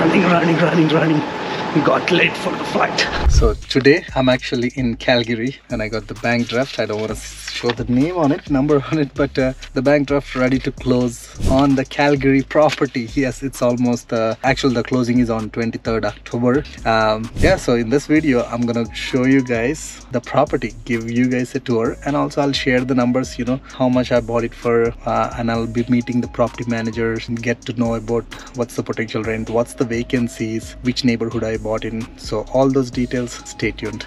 running, running, running, running. We Got late for the flight. So today I'm actually in Calgary and I got the bank draft. I don't want to show the name on it, number on it, but uh, the bank draft ready to close on the Calgary property. Yes, it's almost uh, actually the closing is on 23rd October. Um, yeah, so in this video I'm gonna show you guys the property, give you guys a tour, and also I'll share the numbers. You know how much I bought it for, uh, and I'll be meeting the property managers and get to know about what's the potential rent, what's the vacancies, which neighborhood I bought in. So all those details, stay tuned.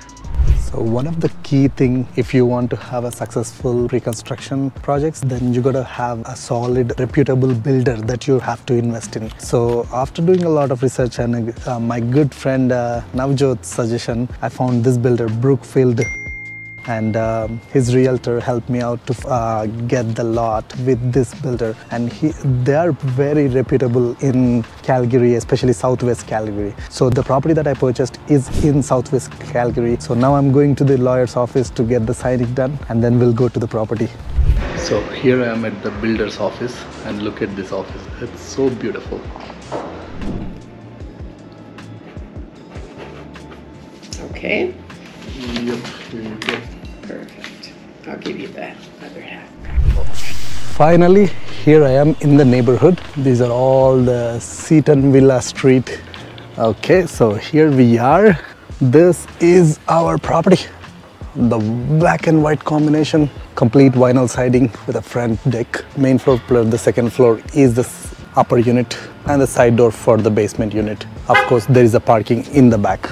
So one of the key thing if you want to have a successful reconstruction projects, then you gotta have a solid, reputable builder that you have to invest in. So after doing a lot of research and uh, my good friend uh, Navjot's suggestion, I found this builder, Brookfield and um, his realtor helped me out to uh, get the lot with this builder. And he they are very reputable in calgary especially southwest calgary. So the property that i purchased is in southwest calgary. So now i'm going to the lawyer's office to get the signing done and then we'll go to the property. So here i am at the builder's office and look at this office. It's so beautiful. Okay, yep here you go. perfect. I'll give you that other half. Finally, here I am in the neighborhood. These are all the Seton Villa Street. Okay, so here we are. This is our property. The black and white combination, complete vinyl siding with a front deck. Main floor plus the second floor is the upper unit and the side door for the basement unit. Of course, there is a parking in the back.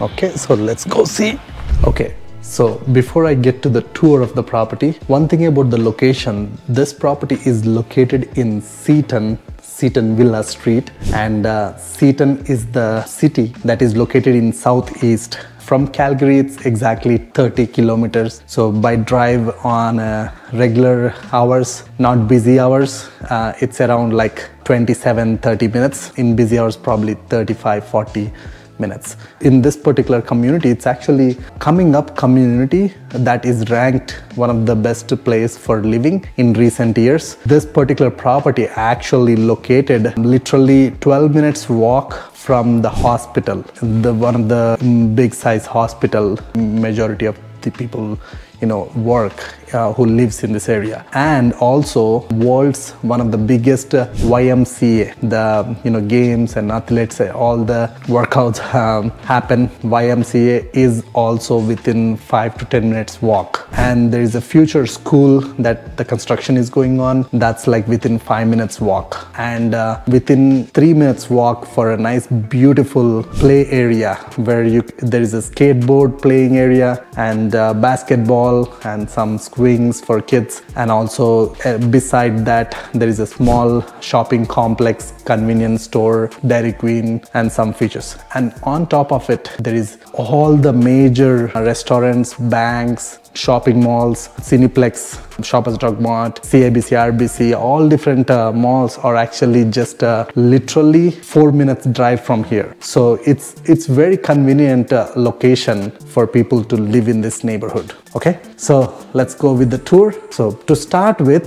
Okay, so let's go see. Okay, so before I get to the tour of the property, one thing about the location, this property is located in Seton, Seton Villa Street and uh, Seton is the city that is located in southeast. From Calgary, it's exactly 30 kilometers. So by drive on uh, regular hours, not busy hours, uh, it's around like 27, 30 minutes. In busy hours, probably 35, 40 minutes. In this particular community, it's actually coming up community that is ranked one of the best place for living in recent years. This particular property actually located literally 12 minutes walk from the hospital, the one of the big size hospital majority of the people you know work uh, who lives in this area. And also world's one of the biggest uh, YMCA the you know games and athletes uh, all the workouts um, happen. YMCA is also within 5 to 10 minutes walk. And there is a future school that the construction is going on. That's like within 5 minutes walk. And uh, within 3 minutes walk for a nice beautiful play area where you there is a skateboard playing area and uh, basketball and some swings for kids. And also uh, beside that there is a small shopping complex convenience store dairy queen and some features. And on top of it there is all the major restaurants banks shopping malls, Cineplex, Shoppers Drug Mart, CIBC, RBC, all different uh, malls are actually just uh, literally four minutes drive from here. So it's it's very convenient uh, location for people to live in this neighborhood. Okay, so let's go with the tour. So to start with,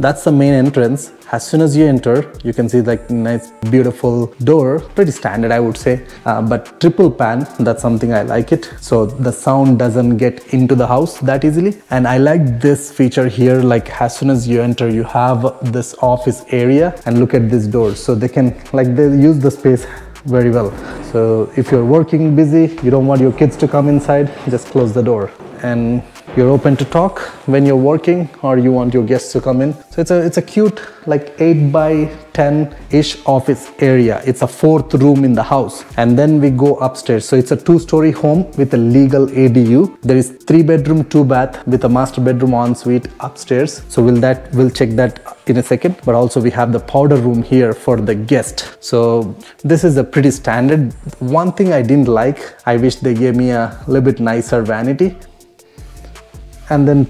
that's the main entrance as soon as you enter you can see like nice beautiful door. Pretty standard i would say. Uh, but triple pan that's something i like it. So the sound doesn't get into the house that easily. And i like this feature here like as soon as you enter you have this office area and look at this door. So they can like they use the space very well. So if you're working busy you don't want your kids to come inside just close the door. And you're open to talk when you're working or you want your guests to come in. So it's a it's a cute like 8 by 10 ish office area. It's a fourth room in the house. And then we go upstairs. So it's a two story home with a legal adu there is three bedroom two bath with a master bedroom ensuite upstairs. So we'll, that we'll check that in a second. But also we have the powder room here for the guest. So this is a pretty standard. One thing i didn't like i wish they gave me a little bit nicer vanity and then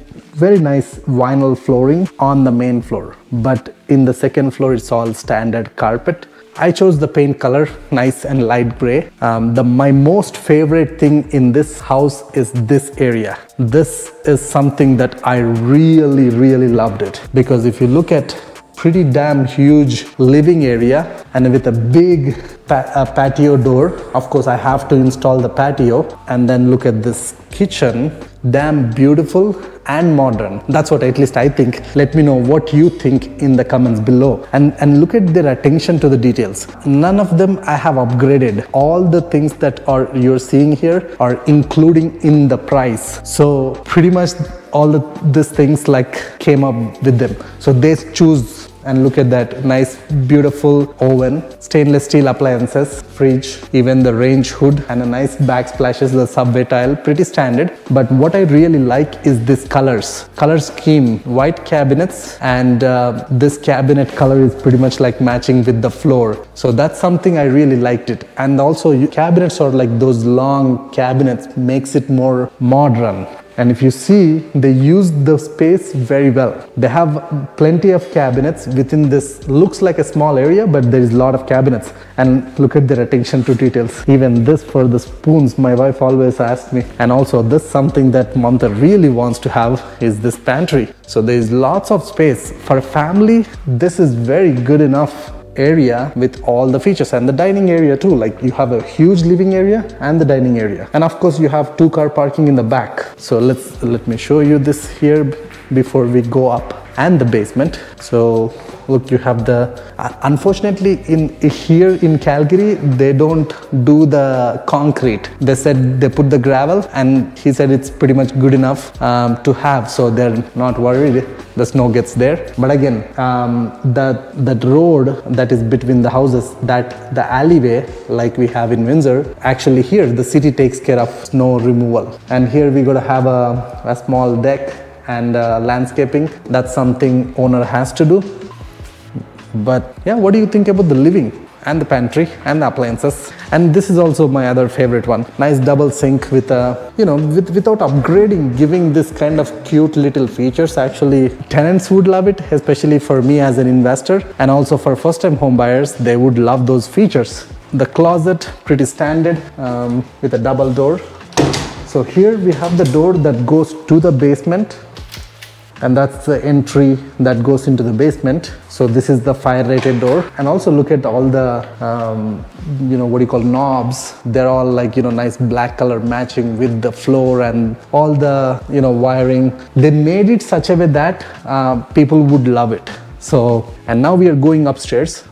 very nice vinyl flooring on the main floor but in the second floor it's all standard carpet I chose the paint color nice and light gray. Um, the my most favorite thing in this house is this area. This is something that I really really loved it because if you look at pretty damn huge living area and with a big pa- patio door. Of course, I have to install the patio and then look at this kitchen. Damn beautiful and modern. That's what at least I think. Let me know what you think in the comments below. And and look at their attention to the details. None of them I have upgraded. All the things that are you're seeing here are including in the price. So pretty much all the, these things like came up with them. So they choose and look at that nice beautiful oven. Stainless steel appliances fridge even the range hood and a nice backsplashes the subway tile pretty standard. But what i really like is this colors. Color scheme white cabinets and uh, this cabinet color is pretty much like matching with the floor. So that's something i really liked it. And also cabinets are like those long cabinets makes it more modern and if you see, they use the space very well. They have plenty of cabinets within this, looks like a small area, but there is a lot of cabinets. And look at their attention to details. Even this for the spoons, my wife always asks me. And also this something that Mamta really wants to have is this pantry. So there is lots of space. For a family, this is very good enough area with all the features and the dining area too. Like you have a huge living area and the dining area. And of course you have two car parking in the back. So let's let me show you this here before we go up and the basement. So look you have the uh, unfortunately in here in calgary they don't do the concrete. They said they put the gravel and he said it's pretty much good enough um, to have. So they're not worried. The snow gets there. But again um, that that road that is between the houses that the alleyway like we have in windsor actually here the city takes care of snow removal. And here we're going to have a, a small deck and uh, landscaping. That's something owner has to do but yeah what do you think about the living and the pantry and the appliances? And this is also my other favorite one. Nice double sink with a you know with, without upgrading giving this kind of cute little features. Actually tenants would love it especially for me as an investor and also for first time home buyers they would love those features. The closet pretty standard um, with a double door. So here we have the door that goes to the basement and that's the entry that goes into the basement. So this is the fire rated door. And also look at all the um, you know what do you call knobs. They're all like you know nice black color matching with the floor and all the you know wiring. They made it such a way that uh, people would love it. So and now we are going upstairs.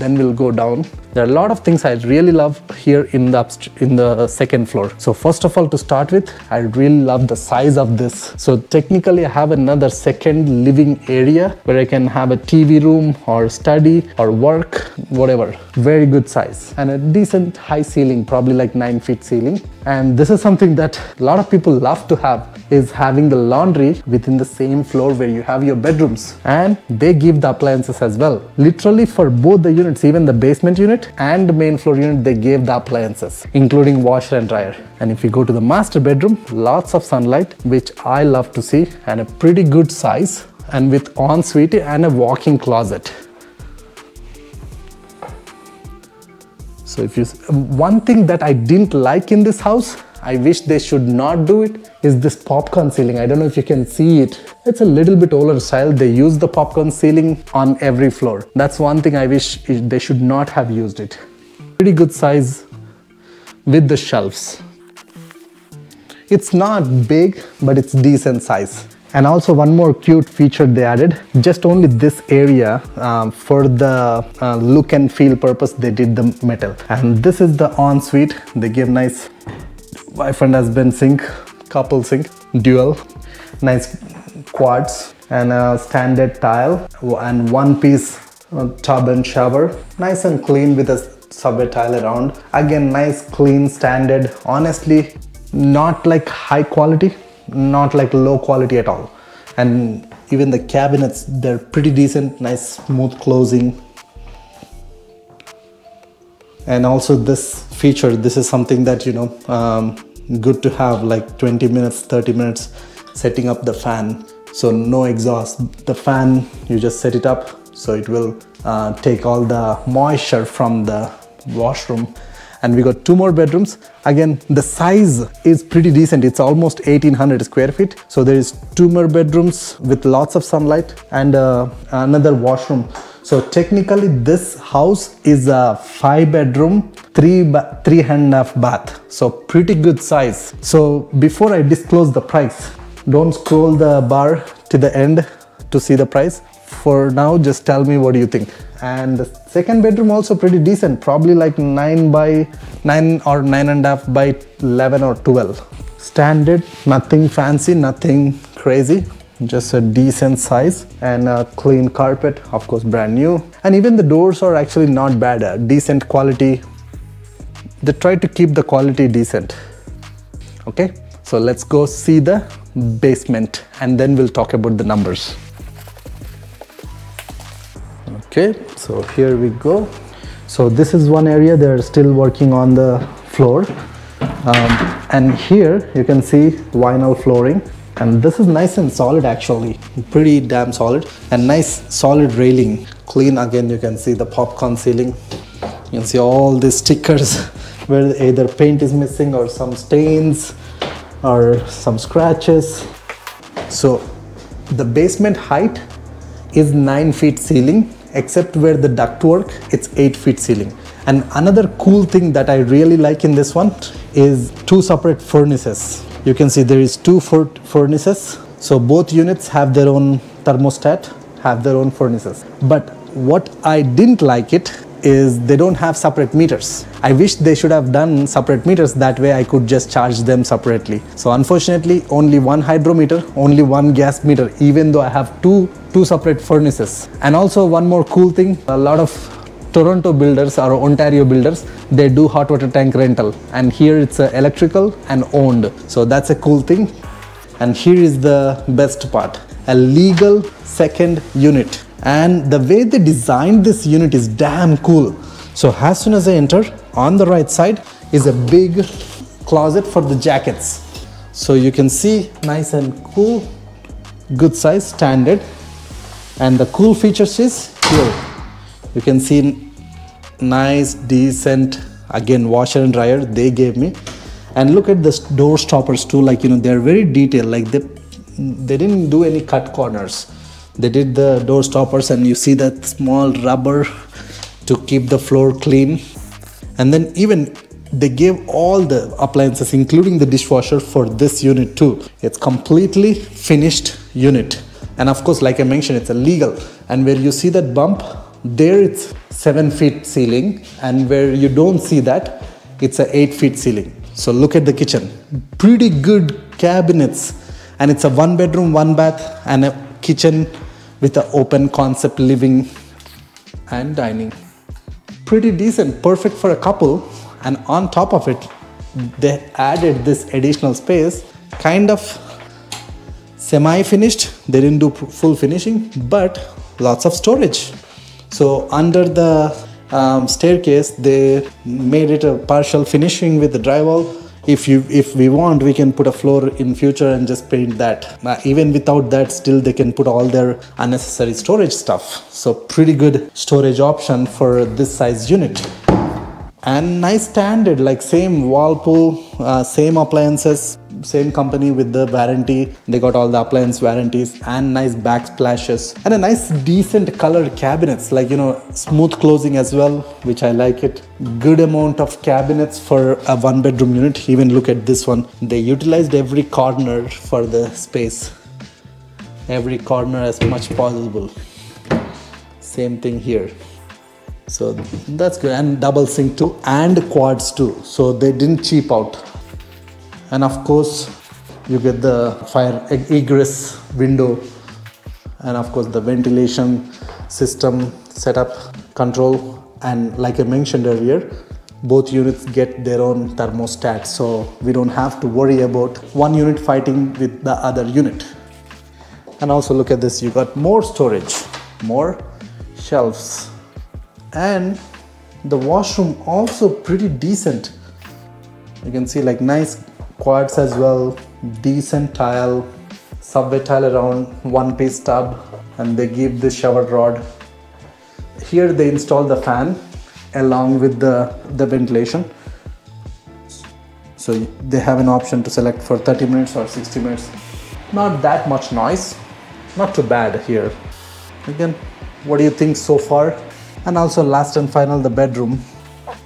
Then we'll go down. There are a lot of things i really love here in the in the second floor. So first of all to start with i really love the size of this. So technically i have another second living area where i can have a tv room or study or work whatever. Very good size. And a decent high ceiling probably like 9 feet ceiling. And this is something that a lot of people love to have is having the laundry within the same floor where you have your bedrooms. And they give the appliances as well. Literally for both the units even the basement unit and the main floor unit they gave the appliances including washer and dryer. And if you go to the master bedroom lots of sunlight which i love to see and a pretty good size and with ensuite and a walk-in closet. So if you one thing that i didn't like in this house I wish they should not do it is this popcorn ceiling. I don't know if you can see it. It's a little bit older style. They use the popcorn ceiling on every floor. That's one thing I wish they should not have used it. Pretty good size with the shelves. It's not big, but it's decent size. And also one more cute feature they added, just only this area um, for the uh, look and feel purpose they did the metal. And this is the ensuite, they give nice wife and husband sink, couple sink, dual, nice quartz and a standard tile and one piece uh, tub and shower. Nice and clean with a subway tile around. Again, nice, clean, standard. Honestly, not like high quality, not like low quality at all. And even the cabinets, they're pretty decent, nice smooth closing. And also this feature, this is something that, you know, um, good to have like 20 minutes 30 minutes setting up the fan. So no exhaust. The fan you just set it up. So it will uh, take all the moisture from the washroom. And we got two more bedrooms. Again the size is pretty decent. It's almost 1800 square feet. So there is two more bedrooms with lots of sunlight and uh, another washroom so technically this house is a five bedroom three three and a half bath. So pretty good size. So before i disclose the price don't scroll the bar to the end to see the price. For now just tell me what do you think. And the second bedroom also pretty decent probably like 9 by 9 or 9 and a half by 11 or 12 standard nothing fancy nothing crazy just a decent size and a clean carpet of course brand new. And even the doors are actually not bad decent quality. They try to keep the quality decent. Okay so let's go see the basement and then we'll talk about the numbers. Okay so here we go. So this is one area they're still working on the floor. Um, and here you can see vinyl flooring and this is nice and solid actually. Pretty damn solid. And nice solid railing. Clean again you can see the popcorn ceiling. You can see all these stickers where either paint is missing or some stains or some scratches. So the basement height is 9 feet ceiling except where the ductwork it's 8 feet ceiling. And another cool thing that I really like in this one is two separate furnaces you can see there is two fur- furnaces so both units have their own thermostat have their own furnaces but what I didn't like it is they don't have separate meters. I wish they should have done separate meters that way I could just charge them separately. So unfortunately only one hydrometer, only one gas meter even though I have two two separate furnaces. And also one more cool thing, a lot of Toronto builders or Ontario builders, they do hot water tank rental. And here it's uh, electrical and owned. So that's a cool thing. And here is the best part, a legal second unit. And the way they designed this unit is damn cool. So as soon as i enter on the right side is a big closet for the jackets. So you can see nice and cool good size standard. And the cool features is here you can see nice decent again washer and dryer they gave me. And look at the door stoppers too like you know they're very detailed like they they didn't do any cut corners. They did the door stoppers and you see that small rubber to keep the floor clean. And then even they gave all the appliances including the dishwasher for this unit too. It's completely finished unit. And of course like i mentioned it's a legal. And where you see that bump there it's 7 feet ceiling and where you don't see that it's a 8 feet ceiling so look at the kitchen pretty good cabinets and it's a one bedroom one bath and a kitchen with an open concept living and dining. Pretty decent, perfect for a couple. And on top of it, they added this additional space, kind of semi finished. They didn't do full finishing, but lots of storage. So, under the um, staircase, they made it a partial finishing with the drywall. If you if we want we can put a floor in future and just paint that. Uh, even without that still they can put all their unnecessary storage stuff. So pretty good storage option for this size unit and nice standard like same whirlpool uh, same appliances same company with the warranty. They got all the appliance warranties and nice backsplashes and a nice decent colored cabinets like you know smooth closing as well which i like it. Good amount of cabinets for a one bedroom unit. Even look at this one. They utilized every corner for the space. Every corner as much possible. Same thing here so that's good. And double sink too and quartz too. So they didn't cheap out. And of course you get the fire egress window. And of course the ventilation system setup control. And like i mentioned earlier both units get their own thermostat. So we don't have to worry about one unit fighting with the other unit. And also look at this. You got more storage more shelves and the washroom also pretty decent. You can see like nice quartz as well decent tile subway tile around one piece tub and they give the shower rod. Here they install the fan along with the the ventilation. So they have an option to select for 30 minutes or 60 minutes. Not that much noise. Not too bad here. Again what do you think so far and also last and final the bedroom.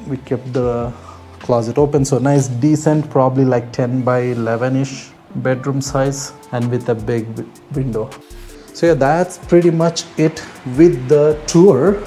We kept the closet open. So nice decent probably like 10 by 11 ish bedroom size and with a big window. So yeah that's pretty much it with the tour.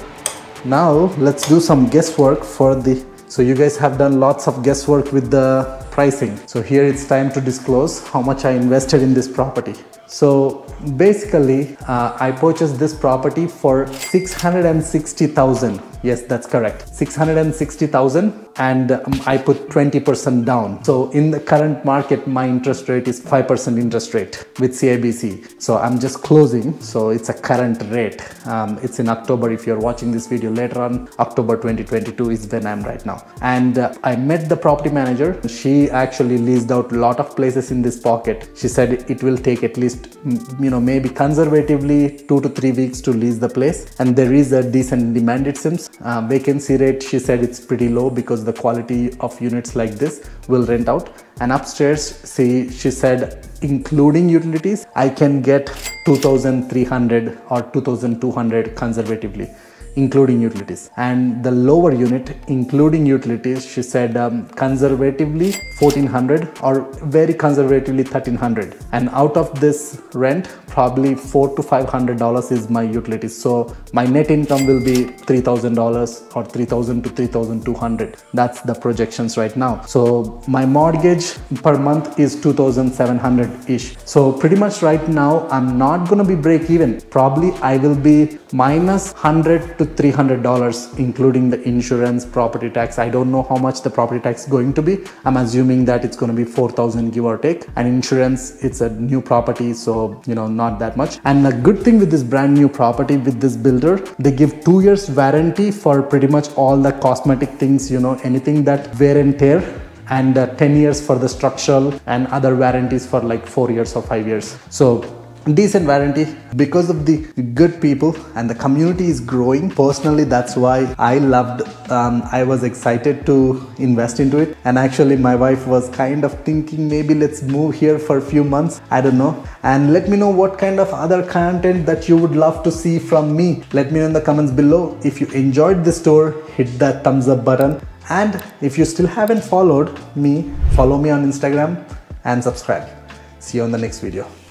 Now let's do some guesswork for the so you guys have done lots of guesswork with the pricing. So here it's time to disclose how much i invested in this property so basically uh, i purchased this property for 660000 yes that's correct 660000 and um, I put 20% down. So in the current market, my interest rate is 5% interest rate with CIBC. So I'm just closing. So it's a current rate. Um, it's in October. If you're watching this video later on, October 2022 is when I'm right now. And uh, I met the property manager. She actually leased out a lot of places in this pocket. She said it will take at least, you know, maybe conservatively two to three weeks to lease the place. And there is a decent demand, it seems. Uh, vacancy rate, she said it's pretty low because the quality of units like this will rent out and upstairs see she said including utilities i can get 2300 or 2200 conservatively including utilities. And the lower unit including utilities she said um, conservatively 1400 or very conservatively 1300 and out of this rent probably four to five hundred dollars is my utilities. So my net income will be three thousand dollars or three thousand to three thousand two hundred. That's the projections right now. So my mortgage per month is two thousand seven hundred ish so pretty much right now i'm not gonna be break even. Probably i will be minus 100 to 300 dollars including the insurance property tax. I don't know how much the property tax is going to be. I'm assuming that it's going to be 4000 give or take. And insurance it's a new property so you know not that much. And the good thing with this brand new property with this builder they give two years warranty for pretty much all the cosmetic things you know anything that wear and tear and uh, 10 years for the structural and other warranties for like 4 years or 5 years. So decent warranty because of the good people and the community is growing personally that's why i loved um, i was excited to invest into it. And actually my wife was kind of thinking maybe let's move here for a few months. I don't know. And let me know what kind of other content that you would love to see from me. Let me know in the comments below. If you enjoyed this tour hit that thumbs up button. And if you still haven't followed me follow me on instagram and subscribe. See you on the next video